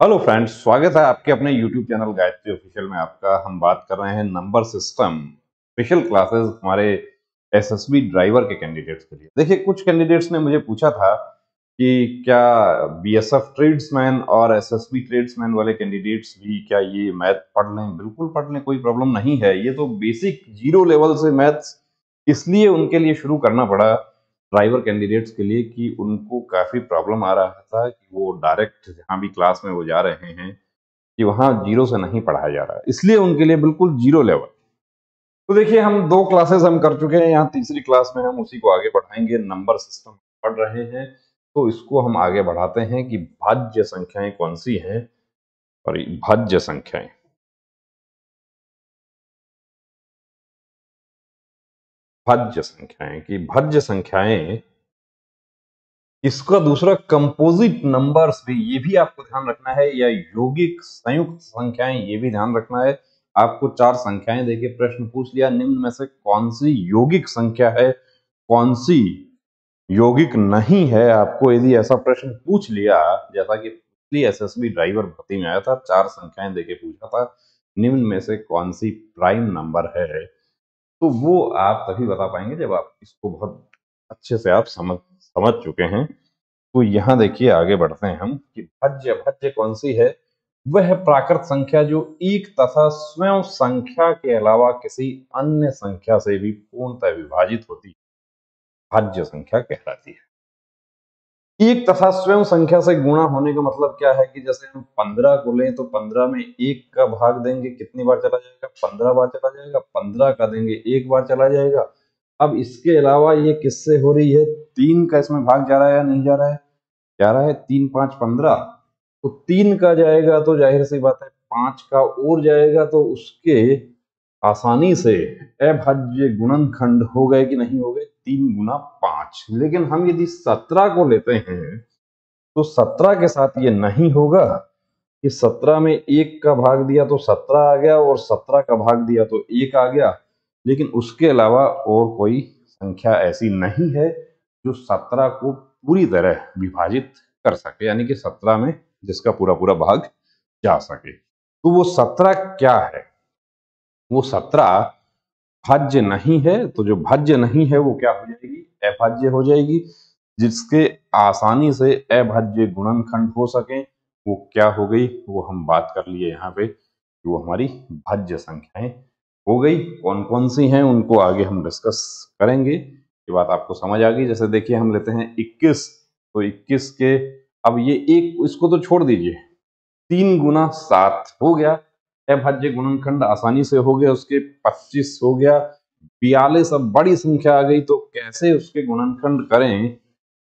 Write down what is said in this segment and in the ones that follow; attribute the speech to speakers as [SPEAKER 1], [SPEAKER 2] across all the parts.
[SPEAKER 1] Hello friends, स्वागत है आपके अपने यूट्यूब चैनल गायत्री ऑफिशियल में। आपका हम बात कर रहे हैं नंबर सिस्टम, स्पेशल क्लासेस हमारे एसएसबी ड्राइवर के कैंडिडेट्स के लिए। देखिए, कुछ कैंडिडेट्स ने मुझे पूछा था कि क्या बीएसएफ ट्रेड्समैन और एसएसबी ट्रेड्समैन वाले कैंडिडेट्स भी क्या ये मैथ पढ़ लें? बिल्कुल पढ़ लें, कोई प्रॉब्लम नहीं है। ये तो बेसिक ज़ीरो लेवल से मैथ्स इसलिए उनके लिए शुरू करना पड़ा। ड्राइवर कैंडिडेट्स के लिए कि उनको काफ़ी प्रॉब्लम आ रहा था कि वो डायरेक्ट जहाँ भी क्लास में वो जा रहे हैं, कि वहाँ ज़ीरो से नहीं पढ़ाया जा रहा। इसलिए उनके लिए बिल्कुल ज़ीरो लेवल तो देखिए, हम दो क्लासेस हम कर चुके हैं, यहाँ तीसरी क्लास में हम उसी को आगे बढ़ाएँगे नंबर सिस्टम पढ़ रहे हैं। तो इसको हम आगे बढ़ाते हैं कि भाज्य संख्याएँ कौन सी हैं? और भाज्य संख्याएँ। भाज्य संख्याएँ कि भाज्य संख्याएँ इसका दूसरा कंपोजिट नंबर्स भी, ये भी आपको ध्यान रखना है, या यौगिक संयुक्त संख्याएँ, ये भी ध्यान रखना है। आपको चार संख्याएँ देके प्रश्न पूछ लिया, निम्न में से कौन सी यौगिक संख्या है, कौन सी यौगिक नहीं है, आपको यदि ऐसा प्रश्न पूछ लिया, जैसा कि पिछली एसएसबी ड्राइवर भर्ती में आया था, चार संख्याएँ देके पूछा था, निम्न में से कौन सी प्राइम नंबर है? तो वो आप तभी बता पाएँगे जब आप इसको बहुत अच्छे से आप समझ समझ चुके हैं। तो यहाँ देखिए आगे बढ़ते हैं हम कि भज्य भज्य कौन सी है? वह प्राकृत संख्या जो एक तथा स्वयं संख्या के अलावा किसी अन्य संख्या से भी पूर्णतः विभाजित होती भज्य संख्या कहलाती है। एक तथा स्वयं संख्या से गुणा होने का मतलब क्या है कि जैसे हम पंद्रह को लें तो पंद्रह में एक का भाग देंगे, कितनी बार चला जाएगा? पंद्रह बार चला जाएगा, पंद्रह का देंगे, एक बार चला जाएगा। अब इसके अलावा ये किससे हो रही है? तीन का इसमें भाग जा रहा है या नहीं जा रहा है? जा रहा है तीन, पाँच, पंद्रह। तो तीन का जाएगा तो ज़ाहिर सी बात है पाँच का और जाएगा तो उसके आसानी से अभाज्य गुणनखंड हो गए कि नहीं हो गए? तीन गुना पाँच। लेकिन हम यदि सत्रह को लेते हैं तो सत्रह के साथ ये नहीं होगा कि सत्रह में एक का भाग दिया तो सत्रह आ गया और सत्रह का भाग दिया तो एक आ गया। लेकिन उसके अलावा और कोई संख्या ऐसी नहीं है जो सत्रह को पूरी तरह विभाजित कर सके, यानी कि सत्रह में जिसका पूरा पूरा भाग जा सके। तो वो सत्रह क्या है? वो सत्रह भाज्य नहीं है तो जो भाज्य नहीं है, वो क्या हो जाएगी? अभाज्य हो जाएगी। जिसके आसानी से अभाज्य गुणनखंड हो सके, वो क्या हो गई? वो हम बात कर लिए यहाँ पे वो हमारी भाज्य संख्याएँ हो गई। कौन कौन सी हैं, उनको आगे हम डिस्कस करेंगे। ये बात आपको समझ आ गई। जैसे देखिए, हम लेते हैं 21 तो 21 के, अब ये एक, इसको तो छोड़ दीजिए। तीन गुना सात हो गया। अभाज्य गुणनखंड आसानी से हो गया, उसके 25 हो गया, बयालीस, अब बड़ी संख्या आ गई तो कैसे उसके गुणनखंड करें?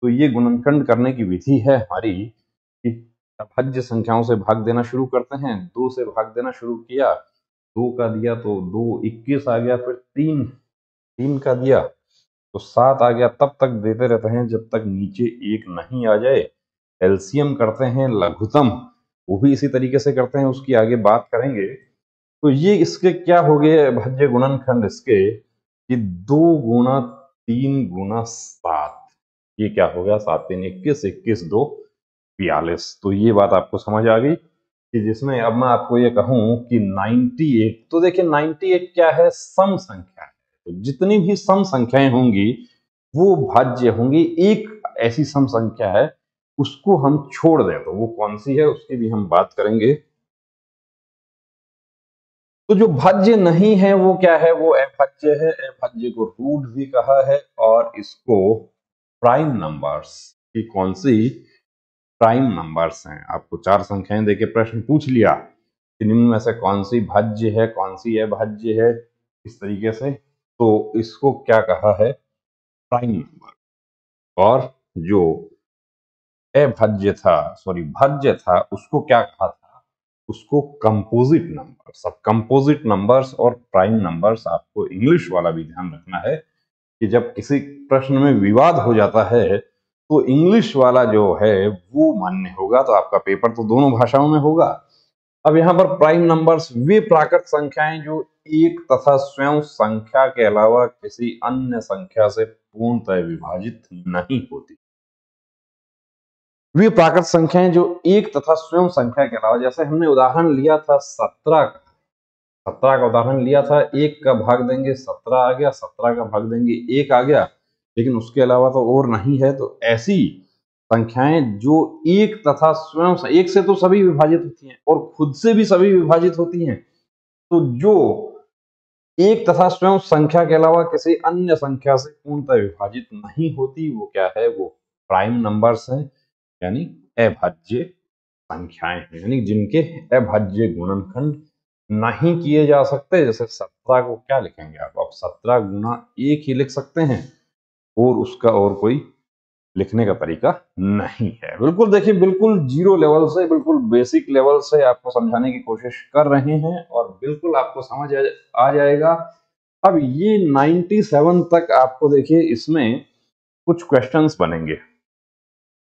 [SPEAKER 1] तो ये गुणनखंड करने की विधि है हमारी कि अभाज्य संख्याओं से भाग देना शुरू करते हैं, दो से भाग देना शुरू किया, दो का दिया तो दो, इक्कीस आ गया, फिर तीन तीन का दिया तो सात आ गया, तब तक देते रहते हैं, जब तक नीचे एक नहीं आ जाए, एलसीएम करते हैं, लघुतम। वो भी इसी तरीके से करते हैं, उसकी आगे बात करेंगे। तो ये इसके क्या हो गए भज्य गुणन खंड इसके कि दो गुना तीन गुना सात। ये क्या हो गया? सात तीन इक्कीस इक्कीस दो बयालीस। तो ये बात आपको समझ आ गई कि जिसमें अब मैं आपको ये कहूँ कि 98 तो देखिए 98 क्या है? सम संख्या है। तो जितनी भी सम संख्याएँ होंगी, वो भाज्य होंगी। एक ऐसी सम संख्या है उसको हम छोड़ दें। तो वो कौन सी है, उसकी भी हम बात करेंगे। तो जो भज्य नहीं है, वो क्या है? वो अभाज्य है। अभाज्य को रूट भी कहा है और इसको प्राइम नंबर्स की कौन सी? प्राइम नंबर्स हैं। आपको चार संख्याएँ देके प्रश्न पूछ लिया। कि निम्न में से कौन सी भज्य है, कौन सी अभाज्य है? इस तरीके से। तो इसको क्या कहा है? Prime number. और जो अभाज्य था सॉरी भज्य था, उसको क्या कहा था? उसको कंपोजिट नंबर सब कंपोजिट नंबर्स और प्राइम नंबर्स आपको इंग्लिश वाला भी ध्यान रखना है कि जब किसी प्रश्न में विवाद हो जाता है तो इंग्लिश वाला जो है, वो मान्य होगा तो आपका पेपर तो दोनों भाषाओं में होगा। अब यहाँ पर प्राइम नंबर्स वे प्राकृत संख्याएँ जो एक तथा स्वयं संख्या के अलावा किसी अन्य संख्या से पूर्णतः विभाजित नहीं होती। वे प्राकृत संख्याएँ जो एक तथा स्वयं संख्या के अलावा, जैसे हमने उदाहरण लिया था सत्रह का। सत्रह का उदाहरण लिया था, एक का भाग देंगे, सत्रह आ गया, सत्रह का भाग देंगे, एक आ गया। लेकिन उसके अलावा तो और नहीं है तो ऐसी संख्याएँ जो एक तथा स्वयं एक से तो सभी विभाजित होती हैं और खुद से भी सभी विभाजित होती हैं। तो जो एक तथा स्वयं संख्या के अलावा किसी अन्य संख्या से पूर्णतः विभाजित नहीं होती, वो क्या है? वो प्राइम नंबर्स हैं। यानी अभाज्य संख्याएँ हैं, यानी जिनके अभाज्य गुणनखंड नहीं किए जा सकते। जैसे सत्रह को क्या लिखेंगे आप? अब सत्रह गुना एक ही लिख सकते हैं और उसका और कोई लिखने का तरीका नहीं है। बिल्कुल देखिए, बिल्कुल ज़ीरो लेवल से, बिल्कुल बेसिक लेवल से आपको समझाने की कोशिश कर रहे हैं और बिल्कुल आपको समझ आ जाएगा। अब ये 97 तक आपको देखिए, इसमें कुछ क्वेश्चंस बनेंगे।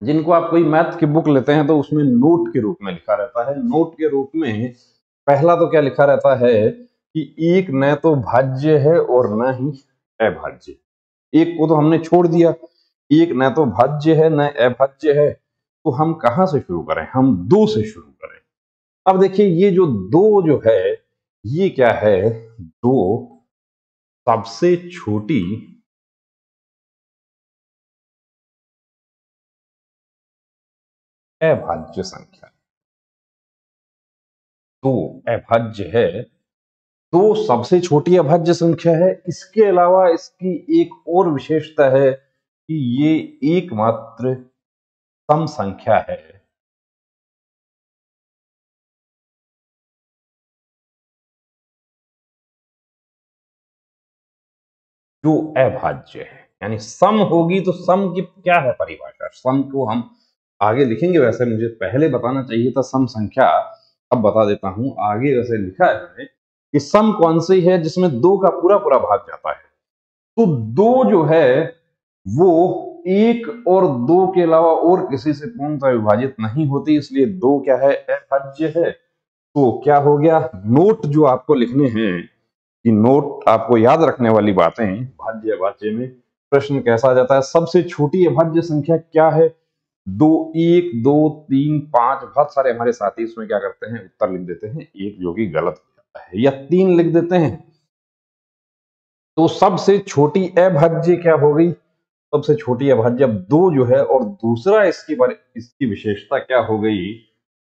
[SPEAKER 1] जिनको आप कोई मैथ की बुक लेते हैं तो उसमें नोट के रूप में लिखा रहता है। नोट के रूप में पहला तो क्या लिखा रहता है कि एक न तो भाज्य है और न ही अभाज्य। एक को तो हमने छोड़ दिया। एक न तो भाज्य है, न अभाज्य है। तो हम कहा से शुरू करें? हम दो से शुरू करें। अब देखिए, ये जो दो जो है, ये क्या है? दो सबसे छोटी अभाज्य संख्या। दो अभाज्य है, दो सबसे छोटी अभाज्य संख्या है। इसके अलावा इसकी एक और विशेषता है कि ये एकमात्र सम संख्या है। जो अभाज्य है, यानी सम होगी तो सम की क्या है परिभाषा? सम को हम आगे लिखेंगे वैसे, मुझे पहले बताना चाहिए था सम संख्या। अब बता देता हूँ, आगे वैसे लिखा है कि सम कौन सी है जिसमें दो का पूरा पूरा भाग जाता है। तो दो जो है, वो एक और दो के अलावा और किसी से पूर्णतः विभाजित नहीं होती, इसलिए दो क्या है? अभाज्य है। तो क्या हो गया? नोट जो आपको लिखने हैं, कि नोट आपको याद रखने वाली बातें भाज्य अभाज्य में प्रश्न कैसा जाता है? सबसे छोटी अभाज्य संख्या क्या है? दो एक, दो, तीन, पाँच, बहुत सारे हमारे साथी इसमें क्या करते हैं? उत्तर लिख देते हैं। एक जो कि गलत हो जाता है या तीन लिख देते हैं। तो सबसे छोटी अभाज्य क्या हो गई? सबसे छोटी अभाज्य, अब दो जो है और दूसरा इसकी बारे इसकी विशेषता क्या हो गई?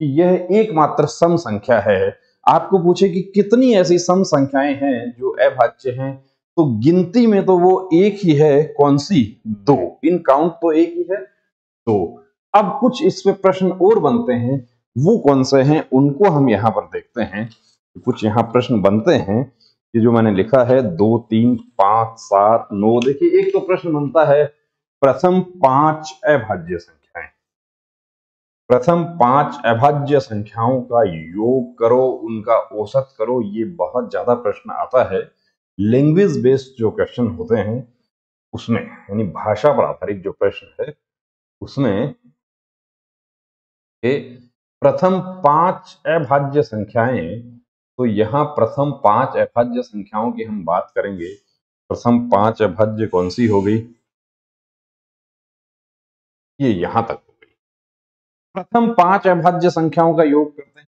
[SPEAKER 1] कि यह एकमात्र सम संख्या है। आपको पूछे कि कितनी ऐसी सम संख्याएँ हैं जो अभाज्य हैं? तो गिनती में तो वो एक ही है। कौन सी? दो। इन काउंट तो एक ही है। तो अब कुछ इस पे प्रश्न और बनते हैं। वो कौन से हैं? उनको हम यहाँ पर देखते हैं। कुछ यहाँ प्रश्न बनते हैं कि जो मैंने लिखा है, दो, तीन, पाँच, सात, नौ, देखिए, एक तो प्रश्न बनता है, प्रथम पाँच अभाज्य संख्याएँ। प्रथम पाँच अभाज्य संख्याओं का योग करो, उनका औसत करो, ये बहुत ज़्यादा प्रश्न आता है। लैंग्वेज बेस्ड जो क्वेश्चन होते हैं, उसमें, यानी भाषा पर आधारित जो प्रश्न है उसमें प्रथम पाँच अभाज्य संख्याएँ तो यहाँ प्रथम पाँच अभाज्य संख्याओं की हम बात करेंगे। प्रथम पाँच अभाज्य कौन सी हो गई? ये यहाँ तक हो गई। प्रथम पाँच अभाज्य संख्याओं का योग करते हैं।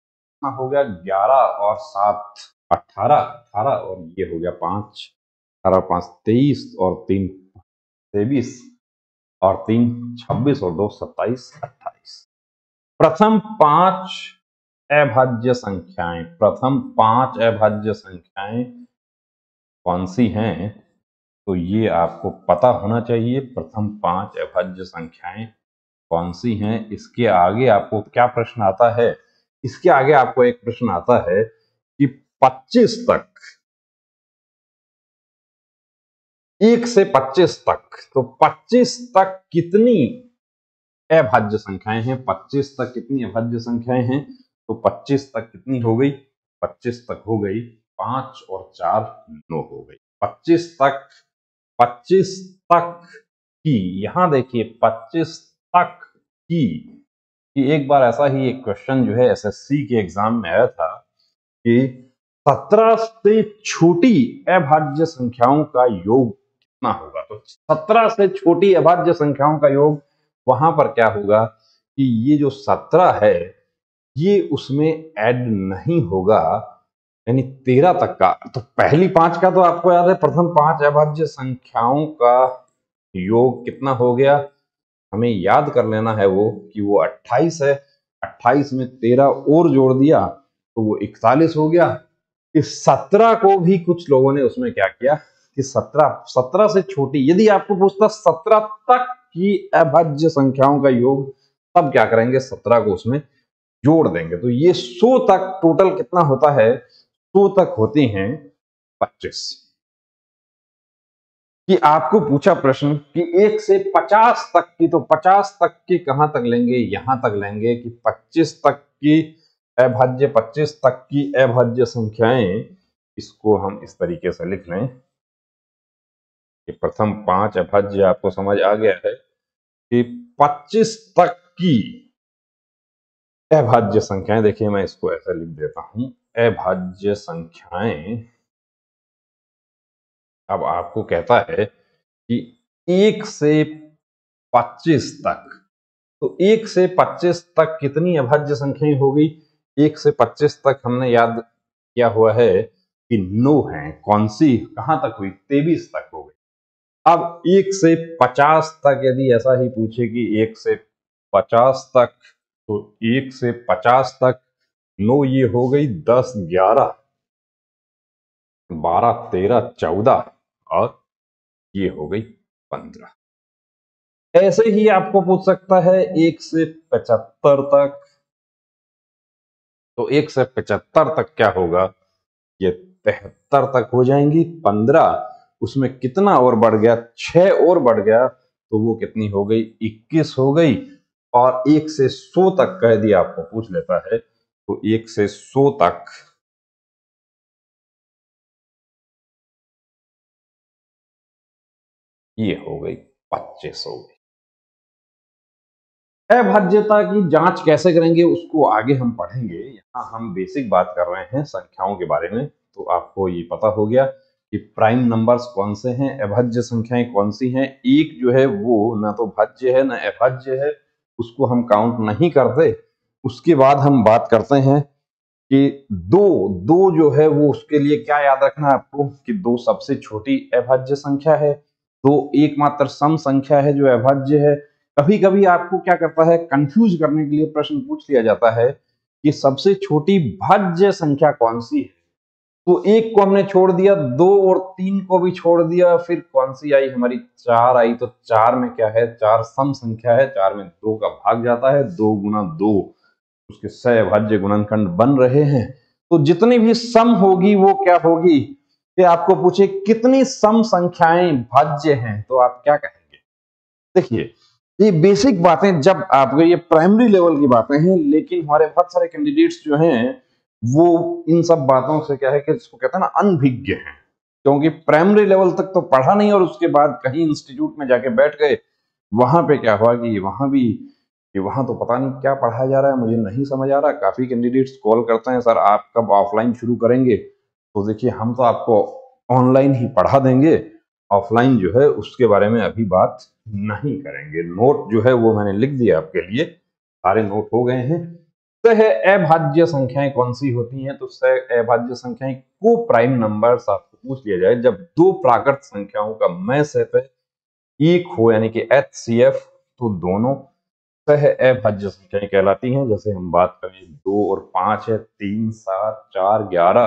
[SPEAKER 1] हो गया ग्यारह और सात, अठारह अठारह और ये हो गया पाँच, अठारह, पाँच, तेईस और तीन, तेईस। और तीन, छब्बीस और दो, सत्ताईस, अट्ठाईस। प्रथम पाँच अभाज्य संख्याएँ, प्रथम पाँच अभाज्य संख्याएँ कौन सी हैं? तो ये आपको पता होना चाहिए, प्रथम पाँच अभाज्य संख्याएँ कौन सी हैं? इसके आगे आपको क्या प्रश्न आता है? इसके आगे आपको एक प्रश्न आता है कि 25 तक एक से पच्चीस तक। तो पच्चीस तक कितनी अभाज्य संख्याएँ हैं? पच्चीस तक कितनी अभाज्य संख्याएँ हैं? तो पच्चीस तक कितनी हो गई? पच्चीस तक हो गई, पाँच और चार नौ हो गई। पच्चीस तक पच्चीस तक की, यहाँ देखिए, पच्चीस तक की, कि एक बार ऐसा ही एक क्वेश्चन जो है एसएससी के एग्ज़ाम में आया था कि सत्रह से छोटी अभाज्य संख्याओं का योग कितना होगा? तो सत्रह से छोटी अभाज्य संख्याओं का योग वहाँ पर क्या होगा कि ये जो सत्रह है, ये उसमें ऐड नहीं होगा, यानी तेरह तक का। तो पहली पाँच का तो आपको याद है, प्रथम पाँच अभाज्य संख्याओं का योग कितना हो गया? हमें याद कर लेना है वो कि वो 28 है। 28 में तेरह और जोड़ दिया तो वो इकतालीस हो गया। इस सत्रह को भी कुछ लोगों ने उसमें क्या किया? कि सत्रह सत्रह से छोटी, यदि आपको पूछता सत्रह तक की अभाज्य संख्याओं का योग, तब क्या करेंगे? सत्रह को उसमें जोड़ देंगे। तो ये सो तक टोटल कितना होता है? सो तक होते हैं पच्चीस। कि आपको पूछा प्रश्न कि एक से पचास तक की तो पचास तक की कहाँ तक लेंगे? यहाँ तक लेंगे कि पच्चीस तक की अभाज्य, पच्चीस तक की अभाज्य संख्याएँ, इसको हम इस तरीके से लिख लें। कि प्रथम पाँच अभाज्य आपको समझ आ गया है कि 25 तक की अभाज्य संख्याएँ, देखिए मैं इसको ऐसा लिख देता हूँ, अभाज्य संख्याएँ। अब आपको कहता है कि एक से 25 तक तो एक से 25 तक कितनी अभाज्य संख्याएँ हो गई एक से 25 तक हमने याद किया हुआ है कि नो है। कौन सी? कहाँ तक हुई? तेईस तक हो गई। अब एक से पचास तक यदि ऐसा ही पूछे कि एक से पचास तक तो एक से पचास तक नो ये हो गई दस ग्यारह, बारह तेरह चौदह और ये हो गई पंद्रह। ऐसे ही आपको पूछ सकता है एक से पचहत्तर तक तो एक से पचहत्तर तक क्या होगा? ये तिहत्तर तक हो जाएँगी पंद्रह उसमें कितना और बढ़ गया, छह और बढ़ गया तो वो कितनी हो गई? इक्कीस हो गई। और एक से सौ तक कह दिया आपको, पूछ लेता है तो एक से सौ तक। ये हो गई, पच्चीस हो गई। अभाज्यता की जाँच कैसे करेंगे, उसको आगे हम पढ़ेंगे। यहाँ हम बेसिक बात कर रहे हैं, संख्याओं के बारे में तो आपको ये पता हो गया। कि प्राइम नंबर्स कौन से हैं, अभाज्य संख्याएँ कौन सी हैं, एक जो है वो ना तो भाज्य है, ना अभाज्य है, उसको हम काउंट नहीं करते। उसके बाद हम बात करते हैं कि दो दो जो है वो उसके लिए क्या याद रखना है आपको कि दो सबसे छोटी अभाज्य संख्या है, दो एकमात्र सम संख्या है जो अभाज्य है। कभी कभी आपको क्या करता है कंफ्यूज करने के लिए प्रश्न पूछ लिया जाता है कि सबसे छोटी भाज्य संख्या कौन सी है? तो एक को हमने छोड़ दिया, दो और तीन को भी छोड़ दिया, फिर कौन सी आई? हमारी चार आई तो चार में क्या है? चार सम संख्या है, चार में दो का भाग जाता है, दो गुना दो, उसके सहभाज्य गुणनखंड बन रहे हैं। तो जितनी भी सम होगी, वो क्या होगी? कि आपको पूछे कितनी सम संख्याएँ भाज्य हैं तो आप क्या कहेंगे? देखिए, ये बेसिक बातें, जब आपको ये प्राइमरी लेवल की बातें हैं, लेकिन हमारे बहुत सारे कैंडिडेट्स जो हैं वो इन सब बातों से क्या है कि जिसको कहते हैं ना, अनभिज्ञ है। क्योंकि प्राइमरी लेवल तक तो पढ़ा नहीं और उसके बाद कहीं इंस्टीट्यूट में जाके बैठ गए, वहाँ पे क्या हुआ कि वहाँ भी कि वहाँ तो पता नहीं क्या पढ़ाया जा रहा है, मुझे नहीं समझ आ रहा। काफ़ी कैंडिडेट्स कॉल करते हैं, सर, आप कब ऑफलाइन शुरू करेंगे? तो देखिए, हम तो आपको ऑनलाइन ही पढ़ा देंगे। ऑफलाइन जो है, उसके बारे में अभी बात नहीं करेंगे। नोट जो है, वो मैंने लिख दिया आपके लिए। सारे नोट हो गए हैं। सह अभाज्य संख्याएँ कौन सी होती हैं? तो सह अभाज्य संख्याएँ को प्राइम नंबर आपको पूछ लिया जाए। जब दो प्राकृत संख्याओं का मैं सेट एक हो यानी कि एच सी एफ़ तो दोनों सह अभाज्य संख्याएँ कहलाती हैं। जैसे हम बात करें, दो और पाँच है, तीन, सात, चार, ग्यारह,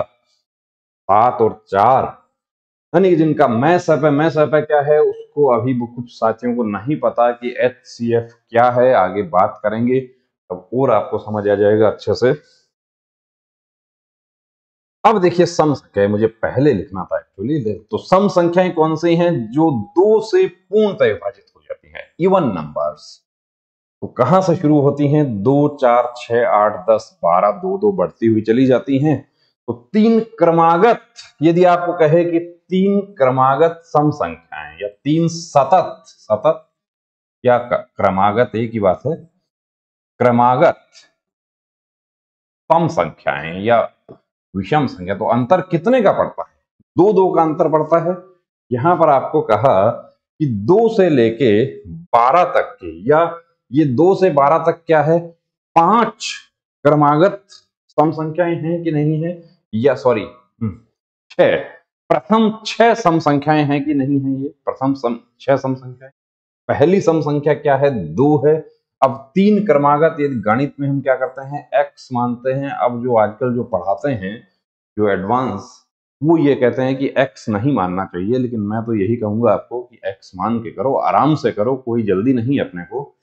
[SPEAKER 1] सात और चार। यानी कि जिनका मैं सप है, मैं है क्या है? उसको अभी कुछ साथियों को नहीं पता कि एच सी एफ़ क्या है, आगे बात करेंगे। अब और आपको समझ आ जाएगा अच्छे से। अब देखिए सम संख्या मुझे पहले लिखना था एक्चुअली तो सम संख्याएँ कौन सी हैं? जो दो से पूर्णतः विभाजित हो जाती हैं। इवन नंबर्स तो कहाँ से शुरू होती हैं? दो, चार छ आठ, दस, बारह, दो दो बढ़ती हुई चली जाती हैं। तो तीन क्रमागत, यदि आपको कहे कि तीन क्रमागत सम संख्याएँ या तीन सतत सतत या क्रमागत एक ही बात है? क्रमागत कम संख्याएँ या विषम संख्या तो अंतर कितने का पड़ता है? दो दो का अंतर पड़ता है। यहाँ पर आपको कहा कि दो से लेके बारह तक के या ये दो से बारह तक क्या है? पाँच क्रमागत सम संख्याएँ हैं कि नहीं है? या सॉरी हम्म, छह प्रथम छह सम संख्याएँ हैं कि नहीं है ये? प्रथम सम छह सम संख्याएँ। पहली सम संख्या क्या है? दो है। अब तीन क्रमागत यदि गणित में हम क्या करते हैं एक्स मानते हैं, अब जो आजकल जो पढ़ाते हैं, जो एडवांस वो ये कहते हैं कि एक्स नहीं मानना चाहिए, लेकिन मैं तो यही कहूँगा आपको कि एक्स मान के करो, आराम से करो, कोई जल्दी नहीं अपने को।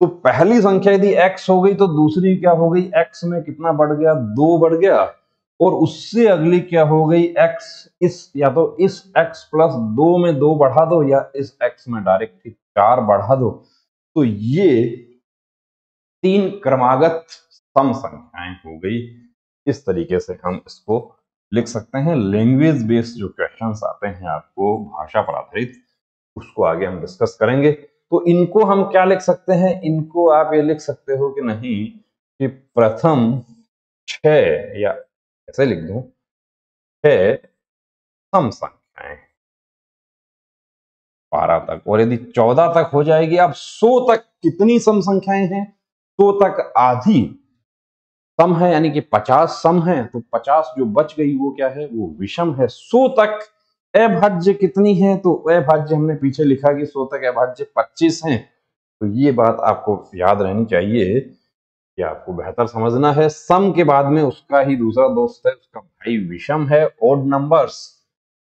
[SPEAKER 1] तो पहली संख्या यदि एक्स हो गई तो दूसरी क्या हो गई? एक्स में कितना बढ़ गया? दो बढ़ गया। और उससे अगली क्या हो गई? एक्स इस, या तो इस एक्स प्लस दो में दो बढ़ा दो, या इस एक्स में डायरेक्ट चार बढ़ा दो। तो ये तीन क्रमागत सम संख्याएँ हो गई। इस तरीके से हम इसको लिख सकते हैं। लैंग्वेज बेस्ड जो क्वेश्चंस आते हैं आपको भाषा पर आधारित, उसको आगे हम डिस्कस करेंगे। तो इनको हम क्या लिख सकते हैं? इनको आप ये लिख सकते हो कि नहीं कि प्रथम छ या ऐसे लिख दू सम संख्याएँ। बारह तक, और यदि चौदह तक हो जाएगी अब सो तक कितनी सम संख्याएँ हैं? सो तक आधी सम है, यानी कि पचास सम है तो पचास जो बच गई वो क्या है? वो विषम है। सो तक अभाज्य कितनी है? तो अभाज्य हमने पीछे लिखा कि सो तक अभाज्य 25 है। तो ये बात आपको याद रहनी चाहिए कि आपको बेहतर समझना है। सम के बाद में उसका ही दूसरा दोस्त है, उसका भाई विषम है। ओड नंबर्स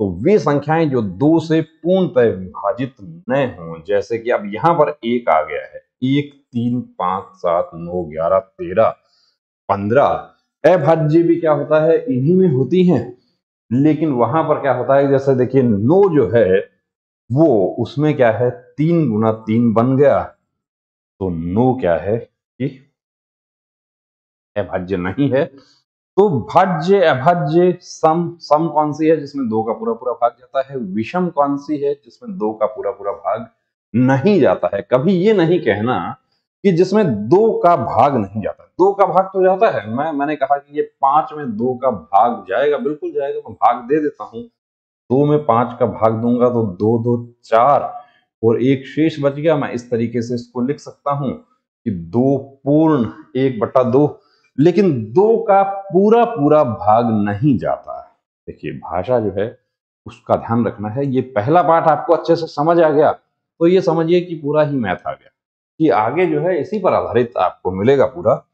[SPEAKER 1] तो वे संख्याएँ जो दो से पूर्णतः विभाजित न हो, जैसे कि अब यहाँ पर एक आ गया है। एक, तीन, पाँच, सात, नौ, ग्यारह, तेरह, पंद्रह। अभाज्य भी क्या होता है, इन्हीं में होती हैं। लेकिन वहाँ पर क्या होता है, जैसे देखिए, नो जो है, वो उसमें क्या है, तीन गुना तीन बन गया। तो नो क्या है कि अभाज्य नहीं है। तो भाज्य अभाज्य सम सम कौन सी है, जिसमें दो का पूरा पूरा भाग जाता है? विषम कौन सी है, जिसमें दो का पूरा पूरा भाग नहीं जाता है। कभी ये नहीं कहना कि जिसमें दो का भाग नहीं जाता। दो का भाग तो जाता है। मैं, मैंने कहा कि ये पाँच में दो का भाग जाएगा, बिल्कुल जाएगा, मैं भाग दे देता हूँ। दो में पाँच का भाग दूँगा तो दो दो, चार, और एक शेष बच गया। मैं इस तरीके से इसको लिख सकता हूँ कि दो पूर्ण, एक बटा दो। लेकिन दो का पूरा पूरा भाग नहीं जाता देखिए, भाषा जो है, उसका ध्यान रखना है। ये पहला पाठ आपको अच्छे से समझ आ गया। तो ये समझिए कि पूरा ही मैथ आ गया। कि आगे जो है इसी पर आधारित आपको मिलेगा पूरा।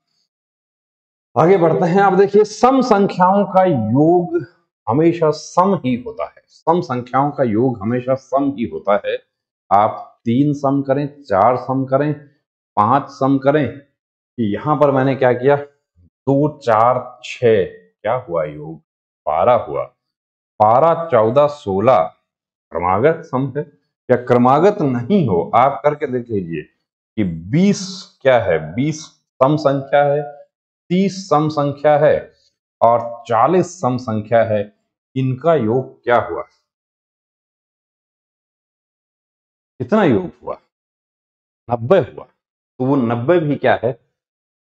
[SPEAKER 1] आगे बढ़ते हैं, आप देखिए, सम संख्याओं का योग हमेशा सम ही होता है। सम संख्याओं का योग हमेशा सम ही होता है। आप तीन सम करें, चार सम करें, पाँच सम करें, कि यहाँ पर मैंने क्या किया? दो, चार छ क्या हुआ योग? बारह हुआ। बारह, चौदह, सोलह क्रमागत सम है। या क्रमागत नहीं हो, आप करके देख लीजिए कि 20 क्या है? 20 सम संख्या है 30 सम संख्या है और 40 सम संख्या है। इनका योग क्या हुआ? कितना योग हुआ। नब्बे हुआ। तो वो नब्बे भी क्या है?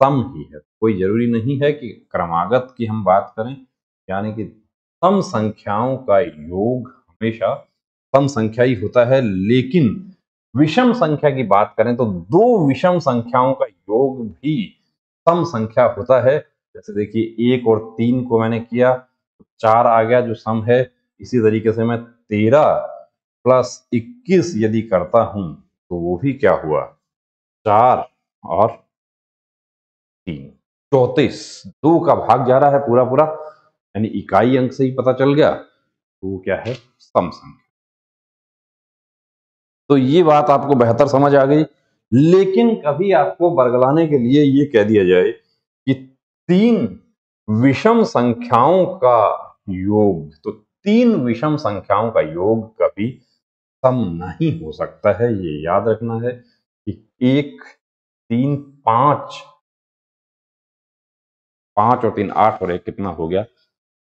[SPEAKER 1] सम ही है। कोई ज़रूरी नहीं है कि क्रमागत की हम बात करें। यानी कि सम संख्याओं का योग हमेशा सम संख्या ही होता है, लेकिन विषम संख्या की बात करें तो दो विषम संख्याओं का योग भी सम संख्या होता है। जैसे देखिए, एक और तीन को मैंने किया, चार आ गया जो सम है, इसी तरीके से मैं तेरह प्लस इक्कीस यदि करता हूँ तो वो भी क्या हुआ? चार और तीन। चौतीस। दो का भाग जा रहा है पूरा पूरा यानी इकाई अंक से ही पता चल गया तो वो क्या है? सम संख्या। तो ये बात आपको बेहतर समझ आ गई। लेकिन कभी आपको बरगलाने के लिए ये कह दिया जाए कि तीन विषम संख्याओं का योग तो तीन विषम संख्याओं का योग कभी सम नहीं हो सकता है। ये याद रखना है कि एक, तीन, पाँच पाँच और तीन, आठ और एक कितना हो गया?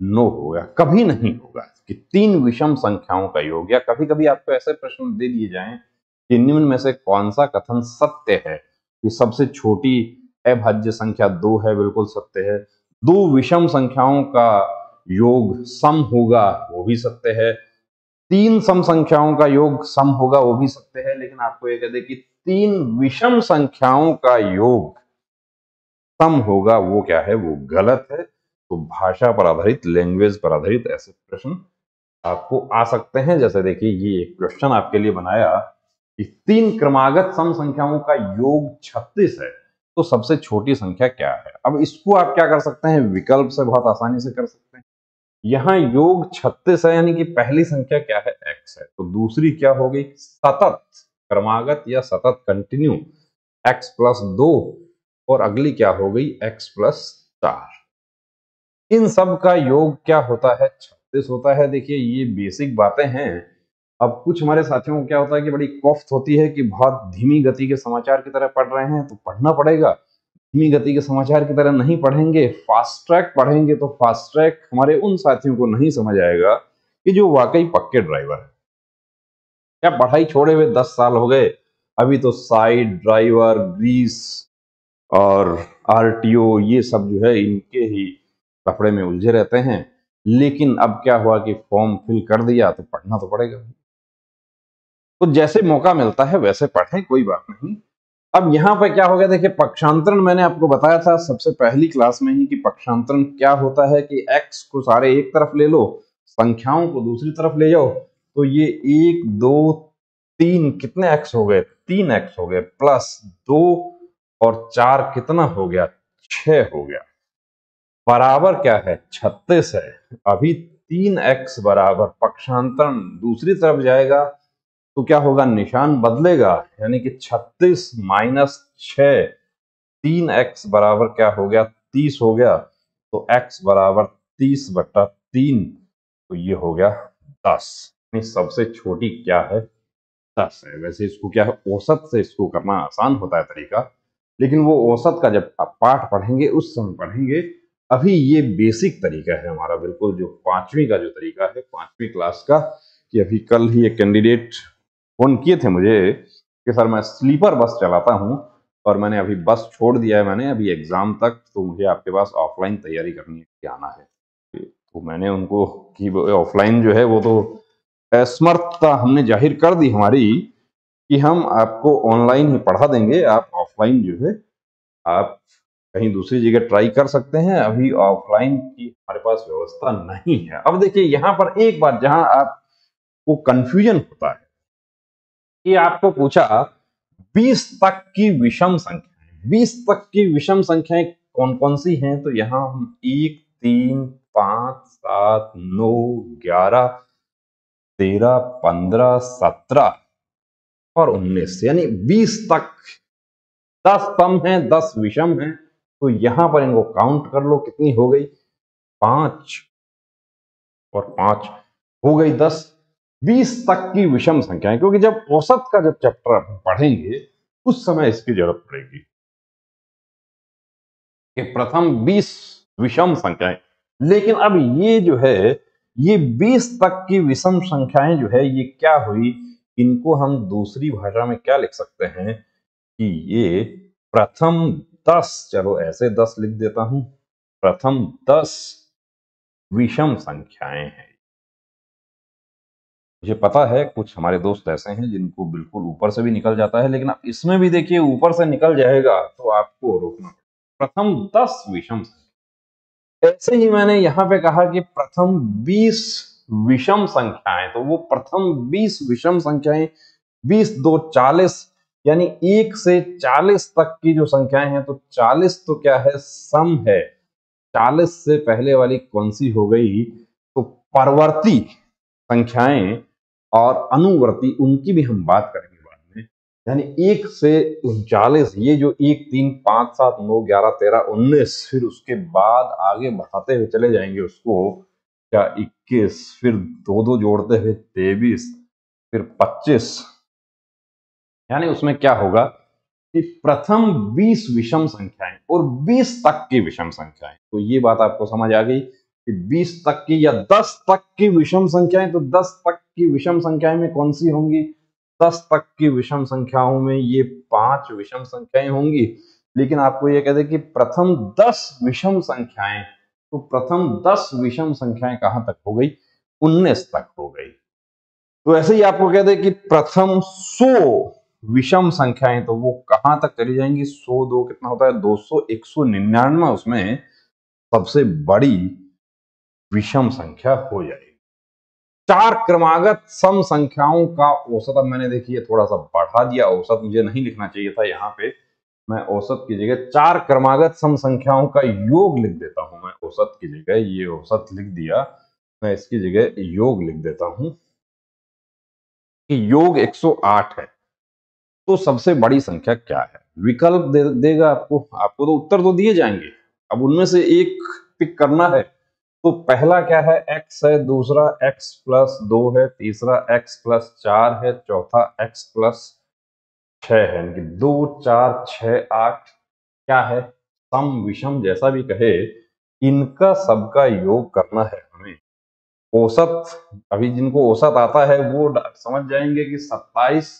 [SPEAKER 1] नो हो गया। कभी नहीं होगा। कि तीन विषम संख्याओं का योग, या कभी कभी आपको ऐसे प्रश्न दे दिए जाएँ कि निम्न में से कौन सा कथन सत्य है? कि सबसे छोटी अभाज्य संख्या दो है, बिल्कुल सत्य है। दो विषम संख्याओं का योग सम होगा, वो भी सत्य है। तीन सम संख्याओं का योग सम होगा, वो भी सत्य है। लेकिन आपको यह कह दे कि तीन विषम संख्याओं का योग सम होगा, वो क्या है? वो गलत है। तो भाषा पर आधारित लैंग्वेज पर आधारित ऐसे प्रश्न आपको आ सकते हैं। जैसे देखिए, ये एक क्वेश्चन आपके लिए बनाया कि तीन क्रमागत सम संख्याओं का योग 36 है। तो सबसे छोटी संख्या क्या है? अब इसको आप क्या कर सकते हैं? विकल्प से बहुत आसानी से कर सकते हैं। यहाँ योग 36 है, यानी कि पहली संख्या क्या है? X है। तो दूसरी क्या हो गई? सतत क्रमागत या सतत कंटिन्यू x प्लस दो और अगली क्या हो गई? X प्लस चार। इन सब का योग क्या होता है? छत्तीस होता है, देखिए, ये बेसिक बातें हैं। अब कुछ हमारे साथियों को क्या होता है कि बड़ी कॉफ्त होती है कि बहुत धीमी गति के समाचार की तरह पढ़ रहे हैं तो पढ़ना पड़ेगा। धीमी गति के समाचार की तरह नहीं पढ़ेंगे फास्ट ट्रैक पढ़ेंगे तो फास्ट ट्रैक हमारे उन साथियों को नहीं समझ आएगा कि जो वाकई पक्के ड्राइवर है। क्या पढ़ाई छोड़े हुए दस साल हो गए, अभी तो साइड ड्राइवर ग्रीस और आरटीओ ये सब जो है, इनके ही कपड़े में उलझे रहते हैं। लेकिन अब क्या हुआ कि फॉर्म फिल कर दिया तो पढ़ना तो पड़ेगा। तो जैसे मौका मिलता है वैसे पढ़ें, कोई बात नहीं। अब यहाँ पर क्या हो गया, देखिए पक्षांतरण मैंने आपको बताया था सबसे पहली क्लास में ही कि पक्षांतरण क्या होता है कि x को सारे एक तरफ़ ले लो, संख्याओं को दूसरी तरफ़ ले जाओ तो ये एक, दो, तीन कितने x हो गए? तीन x हो गए प्लस दो और चार कितना हो गया? छ हो गया। बराबर क्या है? छत्तीस है। अभी तीन एक्स बराबर पक्षांतरण दूसरी तरफ़ जाएगा तो क्या होगा? निशान बदलेगा, यानी कि 36 माइनस छ तीन एक्स बराबर क्या हो गया? तीस हो गया। तो x बराबर तीस बट्टा तीन तो ये हो गया दस। यानी सबसे छोटी क्या है? दस है। वैसे इसको क्या है? औसत से इसको करना आसान होता है तरीका, लेकिन वो औसत का जब आप पाठ पढ़ेंगे, उस समय पढ़ेंगे अभी ये बेसिक तरीका है हमारा, बिल्कुल जो पांचवी का जो तरीका है, पांचवी क्लास का, कि अभी कल ही एक कैंडिडेट फ़ोन किए थे मुझे, कि सर मैं स्लीपर बस चलाता हूँ, और मैंने अभी बस छोड़ दिया है मैंने, अभी एग्ज़ाम तक तो मुझे आपके पास ऑफलाइन तैयारी करनी है आना है। तो मैंने उनको कि ऑफलाइन जो है, वो तो असमर्थता हमने ज़ाहिर कर दी हमारी, कि हम आपको ऑनलाइन ही पढ़ा देंगे, आप ऑफलाइन जो है, आप कहीं दूसरी जगह ट्राई कर सकते हैं, अभी ऑफलाइन की हमारे पास व्यवस्था नहीं है। अब देखिए, यहाँ पर एक बात जहाँ आपको कंफ्यूजन होता है कि आपको पूछा 20 तक की विषम संख्या 20 तक की विषम संख्याएँ कौन कौन सी हैं? तो यहाँ हम एक, तीन, पाँच, सात, नौ, ग्यारह, तेरह, पंद्रह, सत्रह और उन्नीस, यानी 20 तक, दस कम है, दस विषम है। तो यहाँ पर इनको काउंट कर लो, कितनी हो गई? पाँच। और पाँच हो गई दस। बीस तक की विषम संख्याएँ क्योंकि जब औसत का जब चैप्टर पढ़ेंगे, उस समय इसकी ज़रूरत पड़ेगी। कि प्रथम बीस विषम संख्याएँ। लेकिन अब ये जो है, ये बीस तक की विषम संख्याएँ जो है, ये क्या हुई? इनको हम दूसरी भाषा में क्या लिख सकते हैं कि ये प्रथम दस, चलो ऐसे दस लिख देता हूँ। प्रथम दस विषम संख्याएँ हैं। मुझे पता है कुछ हमारे दोस्त ऐसे हैं जिनको बिल्कुल ऊपर से भी निकल जाता है, लेकिन आप इसमें भी देखिए ऊपर से निकल जाएगा तो आपको रोकना प्रथम दस विषम ऐसे ही मैंने यहाँ पे कहा कि प्रथम बीस विषम संख्याएँ तो वो प्रथम बीस विषम संख्याएँ, बीस दो चालीस यानी एक से चालीस तक की जो संख्याएँ हैं तो चालीस तो क्या है? सम है। चालीस से पहले वाली कौन सी हो गई? तो परवर्ती संख्याएँ और अनुवर्ती, उनकी भी हम बात करेंगे बाद में। यानी एक से उनचालीस, ये जो एक, तीन, पाँच, सात, नौ, ग्यारह, तेरह, उन्नीस, फिर उसके बाद आगे बढ़ाते हुए चले जाएँगे उसको, क्या इक्कीस, फिर दो दो जोड़ते हुए तेईस, फिर पच्चीस यानी उसमें क्या होगा कि प्रथम 20 विषम संख्याएँ और 20 तक की विषम संख्याएँ। तो ये बात आपको समझ आ गई कि 20 तक की या 10 तक की विषम संख्याएँ तो 10 तक की विषम संख्याएँ में कौन सी होंगी? 10 तक की विषम संख्याओं में ये पाँच विषम संख्याएँ होंगी। लेकिन आपको ये कहते कि प्रथम 10 विषम संख्याएँ तो प्रथम 10 विषम संख्याएँ कहाँ तक हो गई? 19 तक हो गई। तो ऐसे ही आपको कहते कि प्रथम 100 विषम संख्याएँ तो वो कहाँ तक चली जाएँगी? सौ दो कितना होता है? दो सौ, एक सौ निन्यानवे, उसमें सबसे बड़ी विषम संख्या हो जाएगी। चार क्रमागत सम संख्याओं का औसत अब मैंने देखिए थोड़ा सा बढ़ा दिया। औसत मुझे नहीं लिखना चाहिए था यहाँ पे। मैं औसत की जगह चार क्रमागत सम संख्याओं का योग लिख देता हूँ। मैं औसत की जगह ये औसत लिख दिया। मैं इसकी जगह योग लिख देता हूँ। कि योग 108 है। तो सबसे बड़ी संख्या क्या है? विकल्प दे, देगा आपको। आपको तो उत्तर तो दिए जाएँगे। अब उनमें से एक पिक करना है तो पहला क्या है? X है दूसरा x प्लस दो है तीसरा x प्लस चार है चौथा x प्लस छ है। यानी कि दो चार छ आठ क्या है? सम विषम जैसा भी कहे इनका सबका योग करना है हमें। औसत अभी जिनको औसत आता है वो समझ जाएँगे कि सत्ताईस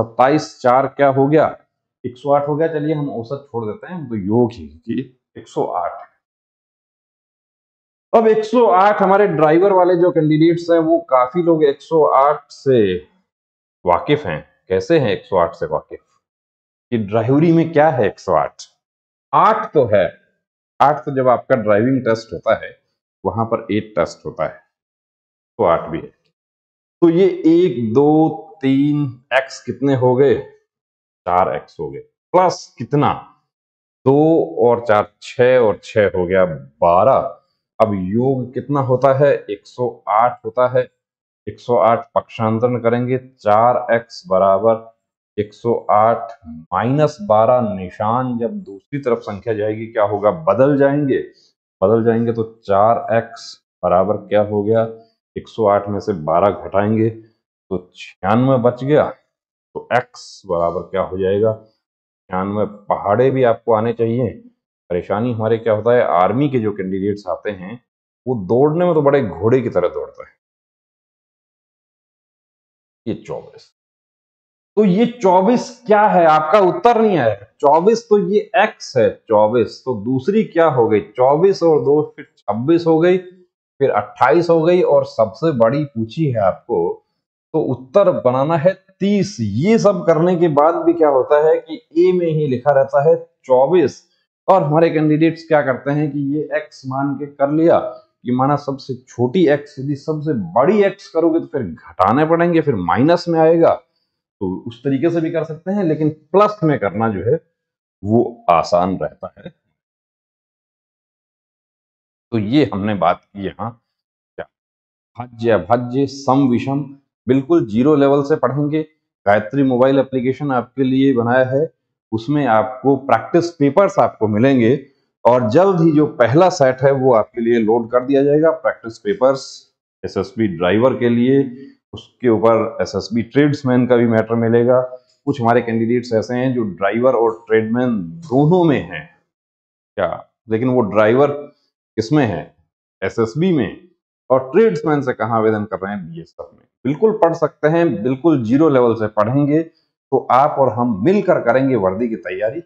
[SPEAKER 1] सत्ताईस चार क्या हो गया? 108 हो गया। चलिए हम औसत छोड़ देते हैं। तो योग ही कि 108 अब 108 हमारे ड्राइवर वाले जो कैंडिडेट्स हैं, वो काफ़ी लोग 108 से वाकिफ हैं। कैसे हैं 108 से वाकिफ? कि ड्राइवरी में क्या है 108 आठ? तो है। आठ तो जब आपका ड्राइविंग टेस्ट होता है, वहाँ पर एट टेस्ट होता है। तो आठ भी है। तो ये एक, दो तीन एक्स कितने हो गए? चार एक्स हो गए। प्लस कितना? दो और चार छ और छ हो गया बारह। अब योग कितना होता है? 108 होता है। 108 पक्षांतरण करेंगे। चार एक्स बराबर 108 माइनस बारह निशान जब दूसरी तरफ़ संख्या जाएगी, क्या होगा? बदल जाएँगे। बदल जाएँगे तो चार एक्स बराबर क्या हो गया? 108 में से 12 घटाएँगे। तो छियानवे बच गया तो x बराबर क्या हो जाएगा? छियानवे पहाड़े भी आपको आने चाहिए। परेशानी हमारे क्या होता है? आर्मी के जो कैंडिडेट्स आते हैं, वो दौड़ने में तो बड़े घोड़े की तरह दौड़ते हैं। ये चौबीस। तो ये चौबीस क्या है? आपका उत्तर नहीं है चौबीस तो ये एक्स है, चौबीस। तो दूसरी क्या हो गई? चौबीस और दो, फिर छब्बीस हो गई, फिर अट्ठाईस हो गई और सबसे बड़ी पूछी है आपको तो उत्तर बनाना है तीस। ये सब करने के बाद भी क्या होता है कि ए में ही लिखा रहता है चौबीस। और हमारे कैंडिडेट्स क्या करते हैं कि ये एक्स मान के कर लिया। कि माना सबसे छोटी एक्स यदि सबसे बड़ी एक्स करोगे तो फिर घटाने पड़ेंगे, फिर माइनस में आएगा। तो उस तरीके से भी कर सकते हैं, लेकिन प्लस में करना जो है, वो आसान रहता है। तो ये हमने बात की यहाँ। क्या? भाज्य भाज्य सम, विषम। बिल्कुल ज़ीरो लेवल से पढ़ेंगे। गायत्री मोबाइल एप्लीकेशन आपके लिए बनाया है। उसमें आपको प्रैक्टिस पेपर्स आपको मिलेंगे और जल्द ही जो पहला सेट है वो आपके लिए लोड कर दिया जाएगा प्रैक्टिस पेपर्स, एसएसबी ड्राइवर के लिए। उसके ऊपर एसएसबी ट्रेड्समैन का भी मैटर मिलेगा। कुछ हमारे कैंडिडेट्स ऐसे हैं जो ड्राइवर और ट्रेडमैन दोनों में हैं। क्या? लेकिन वो ड्राइवर किसमें है? एसएसबी में। और ट्रेड्समैन से कहा आवेदन कर रहे हैं? बीएसएफ में। बिल्कुल पढ़ सकते हैं, बिल्कुल ज़ीरो लेवल से पढ़ेंगे तो आप और हम मिलकर करेंगे वर्दी की तैयारी।